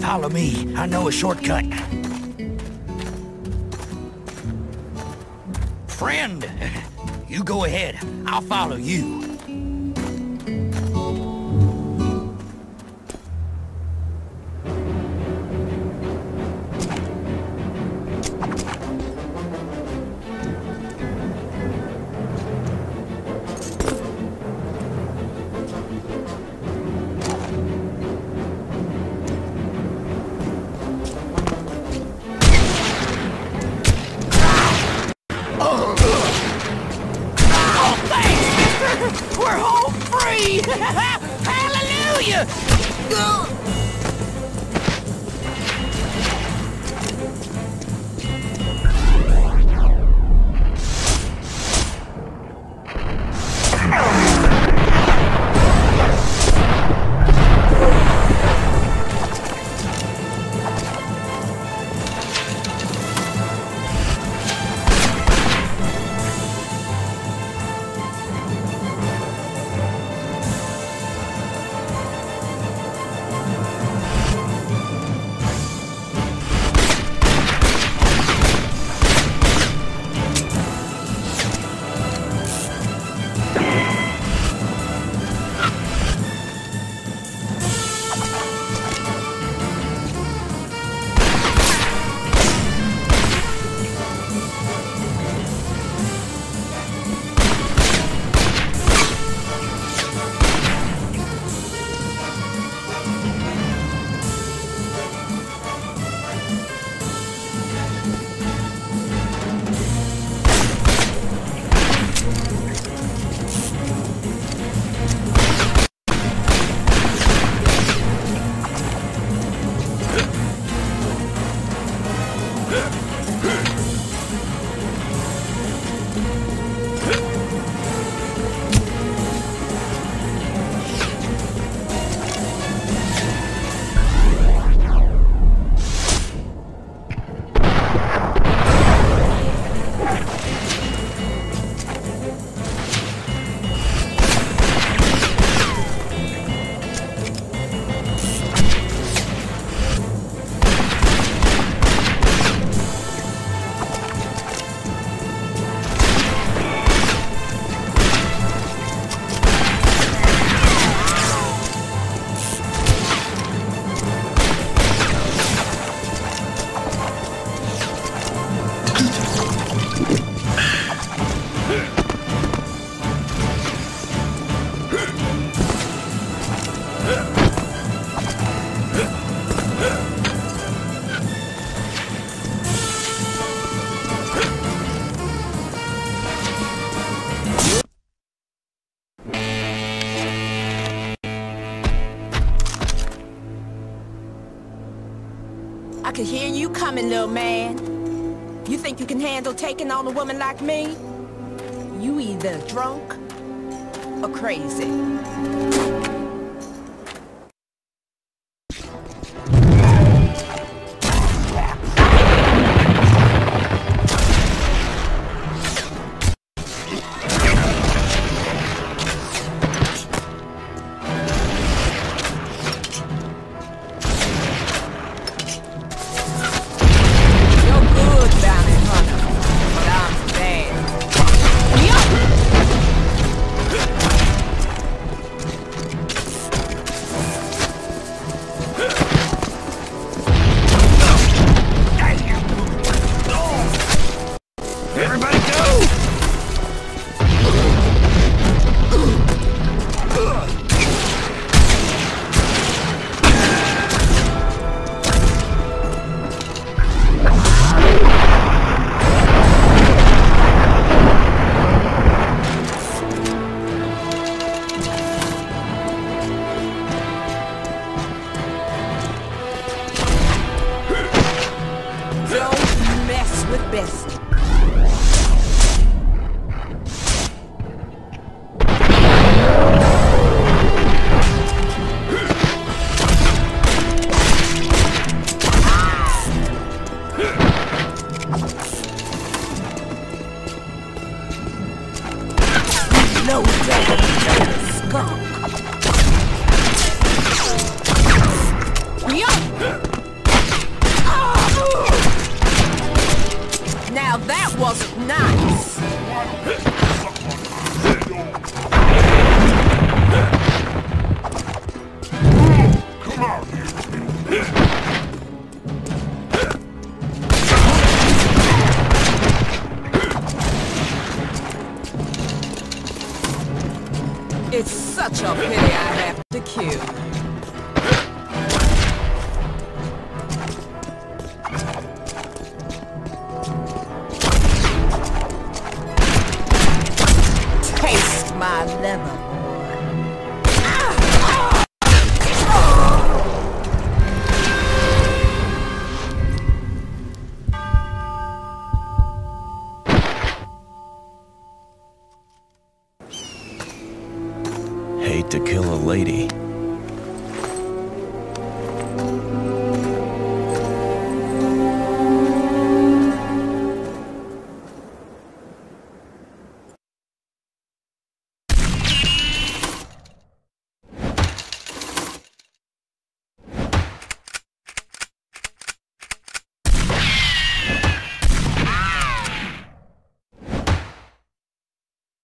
Follow me. I know a shortcut. Friend, you go ahead. I'll follow you. Hallelujah! Could hear you coming, little man. You think you can handle taking on a woman like me? You either drunk or crazy. Don't mess with Bessie. It's such a pity I have to queue. Taste my leather,